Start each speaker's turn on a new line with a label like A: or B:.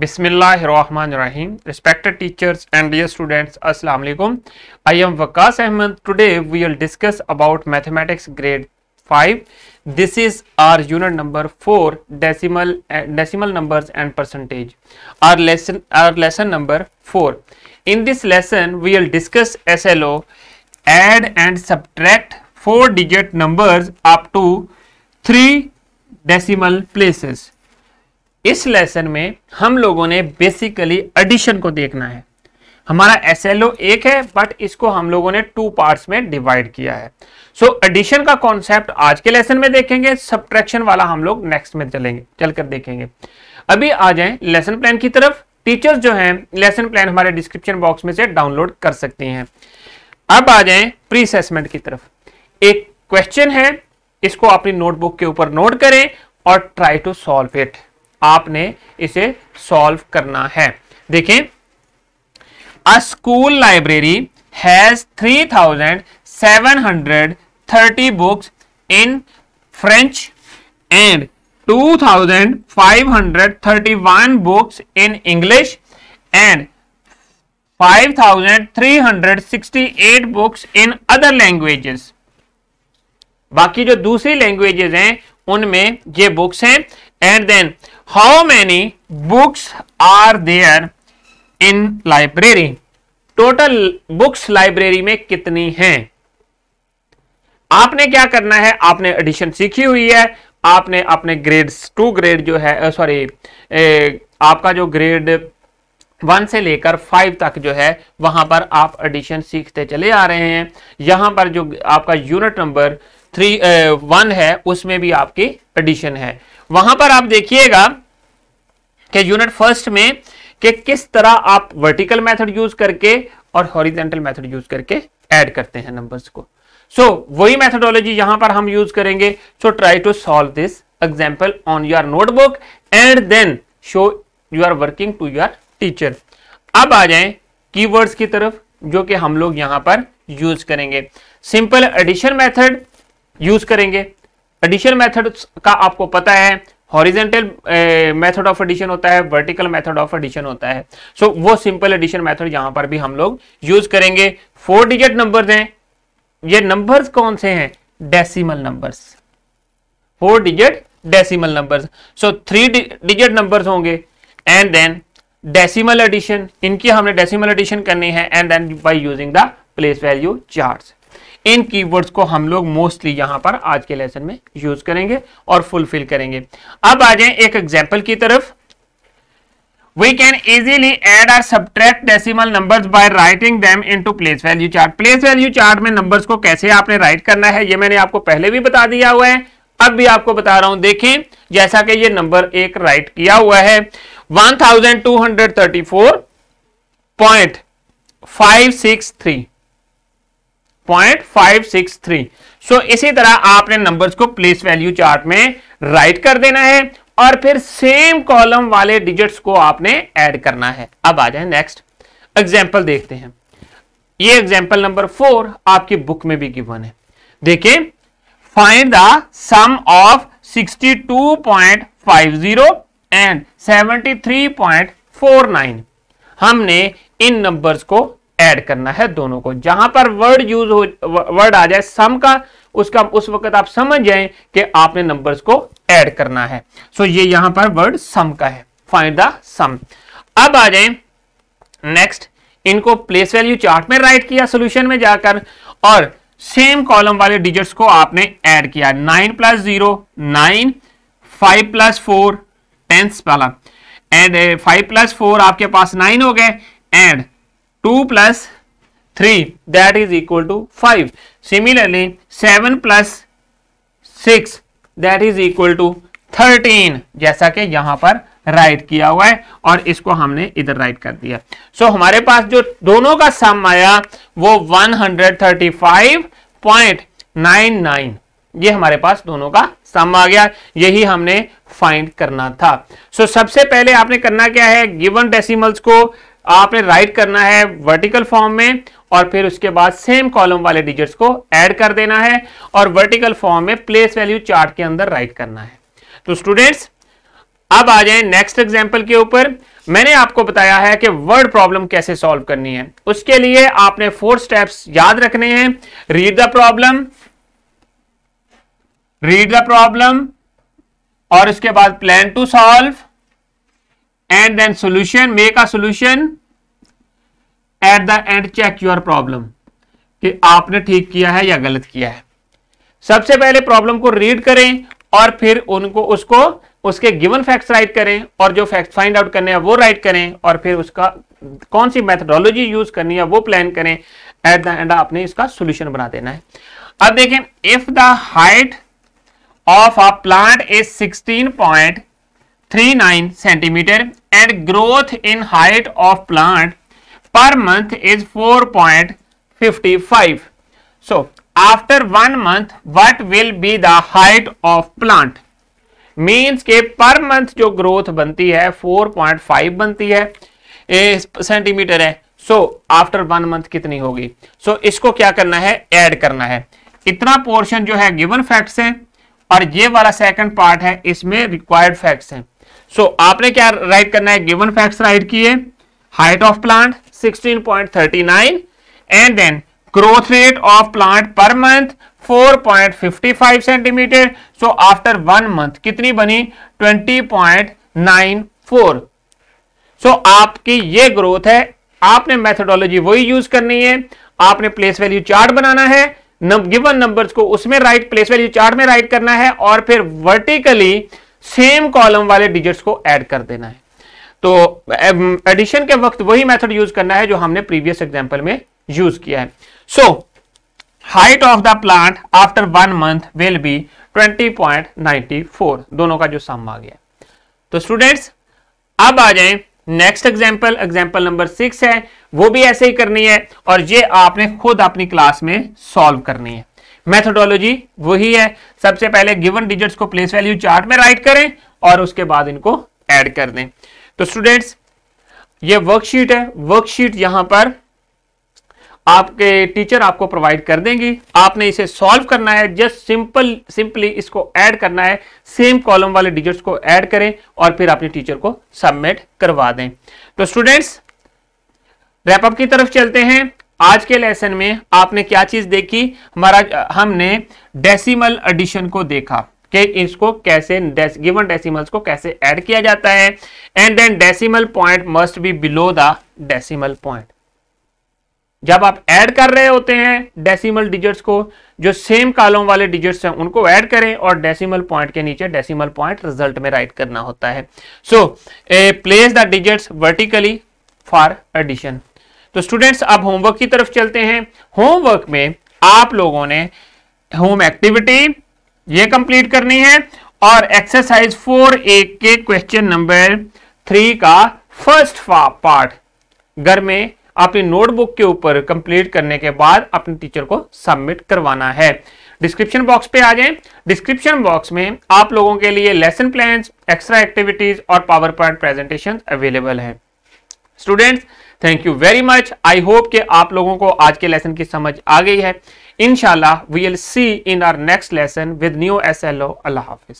A: Bismillahirrahmanirrahim. Respected teachers and dear students, Assalamu alaikum. I am Wakas Ahmed. Today we will discuss about mathematics grade 5. This is our unit number 4 decimal uh, decimal numbers and percentage. Our lesson our lesson number 4. In this lesson we will discuss SLO, add and subtract 4 digit numbers up to 3 decimal places. इस lesson में हम लोगों ने basically addition को देखना है। हमारा S L ओ एक है बट इसको हम लोगों ने टू पार्ट्स में डिवाइड किया है। सो so, एडिशन का कॉन्सेप्ट आज के लेसन में देखेंगे सब्ट्रैक्शन वाला हम लोग नेक्स्ट में चलेंगे चलकर देखेंगे। अभी आ जाए लेसन प्लान की तरफ़। टीचर्स जो हैं लेसन प्लान हमारे डिस्क्रिप्शन बॉक्स में से डाउनलोड कर सकती हैं। अब आ जाए प्री असेसमेंट की तरफ़। एक क्वेश्चन है इसको अपनी नोटबुक के ऊपर नोट करें और ट्राई टू सॉल्व इट आपने इसे सॉल्व करना है। देखें a school library has 3730 books in French and 2531 books in English and 5368 books in other languages बाकी जो दूसरी लैंग्वेजेस हैं, उनमें ये बुक्स हैं and then how many books are there in library total books library में कितनी हैं? आपने क्या करना है? आपने एडिशन सीखी हुई है। आपने अपने ग्रेड टू ग्रेड जो है सॉरी आपका जो ग्रेड वन से लेकर फाइव तक जो है, वहाँ पर आप एडिशन सीखते चले आ रहे हैं। यहाँ पर जो आपका यूनिट नंबर थ्री वन है, उसमें भी आपकी एडिशन है। वहाँ पर आप देखिएगा कि यूनिट फ़र्स्ट में कि किस तरह आप वर्टिकल मेथड यूज़ करके और हॉरिजेंटल मेथड यूज़ करके ऐड करते हैं नंबर्स को। सो so, वही मेथडोलॉजी यहाँ पर हम यूज़ करेंगे। So try to solve this example on your notebook and then show you are working to your teacher अब आ जाएँ कीवर्ड्स की तरफ़ जो कि हम लोग यहाँ पर यूज़ करेंगे। सिंपल एडिशन मेथड यूज़ करेंगे। एडिशन मेथड का आपको पता है हॉरिजेंटल मेथड ऑफ़ एडिशन होता है वर्टिकल मेथड ऑफ़ एडिशन होता है। सो so, वो सिंपल एडिशन मेथड यहाँ पर भी हम लोग यूज़ करेंगे। फोर डिजिट नंबर्स हैं। ये नंबर्स कौन से हैं? Decimal numbers four digit decimal numbers so three digit numbers होंगे। एंड देन डेसिमल एडिशन इनकी हमने डेसिमल एडिशन करनी है। And then by using the place value charts in keywords को हम लोग मोस्टली यहाँ पर आज के लेसन में यूज़ करेंगे और फुलफिल करेंगे। अब आ जाए एक एग्ज़ाम्पल की तरफ़। We can easily add or subtract decimal numbers by writing them into place value chart place value chart में numbers को कैसे आपने राइट करना है, ये मैंने आपको पहले भी बता दिया हुआ है। अब भी आपको बता रहा हूँ देखें जैसा कि ये नंबर एक राइट किया हुआ है। 1234.563 0.563 सो so, इसी तरह आपने नंबर्स को प्लेस वैल्यू चार्ट में राइट कर देना है और फिर सेम कॉलम वाले डिजिट्स को आपने ऐड करना है। अब आ जाए नेक्स्ट एग्ज़ाम्पल देखते हैं। ये एग्ज़ाम्पल नंबर फोर आपकी बुक में भी गिवन है। देखिए find the sum of 62.50 and 73.49 हमने इन नंबर्स को ऐड करना है दोनों को। जहाँ पर वर्ड यूज़ हो वर्ड आ जाए सम का, उसका, उस वक्त आप समझ जाएँ कि आपने नंबर्स को ऐड करना है। सो ये यहाँ पर वर्ड सम का है। फाइंड द सम अब आ जाए। नेक्स्ट इनको प्लेस वैल्यू चार्ट में राइट किया सोल्यूशन में जाकर और सेम कॉलम वाले डिजिट्स को आपने ऐड किया। Nine plus zero nine five plus four tens वाला। एंड फाइव प्लस फोर आपके पास नाइन हो गए। And 2 plus 3 that is equal to 5. Similarly, 7 plus 6 that is equal to 13 जैसा कि यहाँ पर राइट किया हुआ है और इसको हमने इधर राइट कर दिया। सो so, हमारे पास जो दोनों का सम आया वो 135.99 ये हमारे पास दोनों का सम आ गया। यही हमने फाइंड करना था। सो so, सबसे पहले आपने करना क्या है? गिवन डेसिमल्स को आपने राइट करना है वर्टिकल फॉर्म में और फिर उसके बाद सेम कॉलम वाले डिजिट्स को ऐड कर देना है और वर्टिकल फॉर्म में प्लेस वैल्यू चार्ट के अंदर राइट करना है। तो स्टूडेंट्स अब आ जाए नेक्स्ट एग्ज़ाम्पल के ऊपर। मैंने आपको बताया है कि वर्ड प्रॉब्लम कैसे सॉल्व करनी है। उसके लिए आपने फोर स्टेप्स याद रखने हैं। Read the problem read the problem और उसके बाद plan to solve and then solution make a solution at the end check your problem कि आपने ठीक किया है या गलत किया है। सबसे पहले प्रॉब्लम को रीड करें और फिर उनको उसको, उसके गिवन फैक्ट्स राइट करें और जो फैक्ट फाइंड आउट करने हैं, वो राइट करें और फिर उसका कौन सी मेथडोलॉजी यूज़ करनी है, वो प्लान करें। एट द एंड आपने इसका सोल्यूशन बना देना है। अब देखें if the height of a plant is 16.39 centimetre and growth in height of plant per month is 4.55 so after one month what will be the height of plant? Means के per month जो growth बनती है 4.5 बनती है centimetre है। सो after one month कितनी होगी? सो so, इसको क्या करना है? ऐड करना है। इतना पोर्शन जो है गिवन फैक्ट्स है और ये वाला सेकंड पार्ट है इसमें रिक्वायर्ड फैक्ट्स हैं। सो so, आपने क्या राइट करना है? गिवन फैक्ट्स राइट किए height of plant 16.39 and then growth rate of plant per month 4.55 centimeter. So after one month कितनी बनी? 20.94 सो so आपकी ये ग्रोथ है। आपने मेथोडोलॉजी वही यूज़ करनी है। आपने प्लेस वैल्यू चार्ट बनाना है। गिवन नंबर्स को उसमें राइट प्लेस वैल्यू चार्ट में राइट करना है। और फिर वर्टिकली सेम कॉलम वाले डिजिट्स को ऐड कर देना है। तो एडिशन के वक्त वही मेथड यूज़ करना है जो हमने प्रीवियस एग्जांपल में यूज़ किया है। So height of the plant after one month will be 20.94 दोनों का जो सम आ गया। तो स्टूडेंट्स अब आ जाएँ। Next example example number six है। वो भी ऐसे ही करनी है और ये आपने खुद अपनी क्लास में सॉल्व करनी है। मेथोडोलॉजी वही है। सबसे पहले गिवन डिजिट्स को प्लेस वैल्यू चार्ट में राइट करें और उसके बाद इनको ऐड कर दें। तो स्टूडेंट्स ये वर्कशीट है। वर्कशीट यहाँ पर आपके टीचर आपको प्रोवाइड कर देंगे। आपने इसे सॉल्व करना है। जस्ट सिंपल सिंपली इसको ऐड करना है। सेम कॉलम वाले डिजिट्स को ऐड करें और फिर अपने टीचर को सबमिट करवा दें। तो स्टूडेंट्स रैपअप की तरफ़ चलते हैं। आज के लेसन में आपने क्या चीज़ देखी? हमारा, हमने डेसिमल एडिशन को देखा कि इसको कैसे गिवन डेसिमल्स को कैसे ऐड किया जाता है। And then decimal point must be below the decimal point जब आप ऐड कर रहे होते हैं डेसिमल डिजिट्स को, जो सेम कॉलम वाले डिजिट्स हैं, उनको ऐड करें और डेसिमल पॉइंट के नीचे डेसिमल पॉइंट रिज़ल्ट में राइट करना होता है। So place the digits vertically for addition तो स्टूडेंट्स अब होमवर्क की तरफ़ चलते हैं। होमवर्क में आप लोगों ने होम एक्टिविटी ये कंप्लीट करनी है और एक्सरसाइज फोर ए के क्वेश्चन नंबर थ्री का फ़र्स्ट पार्ट घर में अपनी नोटबुक के ऊपर कंप्लीट करने के बाद अपने टीचर को सबमिट करवाना है। डिस्क्रिप्शन बॉक्स पे आ जाएँ। डिस्क्रिप्शन बॉक्स में आप लोगों के लिए लेसन प्लान्स एक्स्ट्रा एक्टिविटीज़ और पावर पॉइंट प्रेजेंटेशन अवेलेबल है। Students thank you very much I hope के आप लोगों को आज के लेसन की समझ आ गई है। इनशाला we will see in our next lesson with new S L O अल्लाह हाफिज़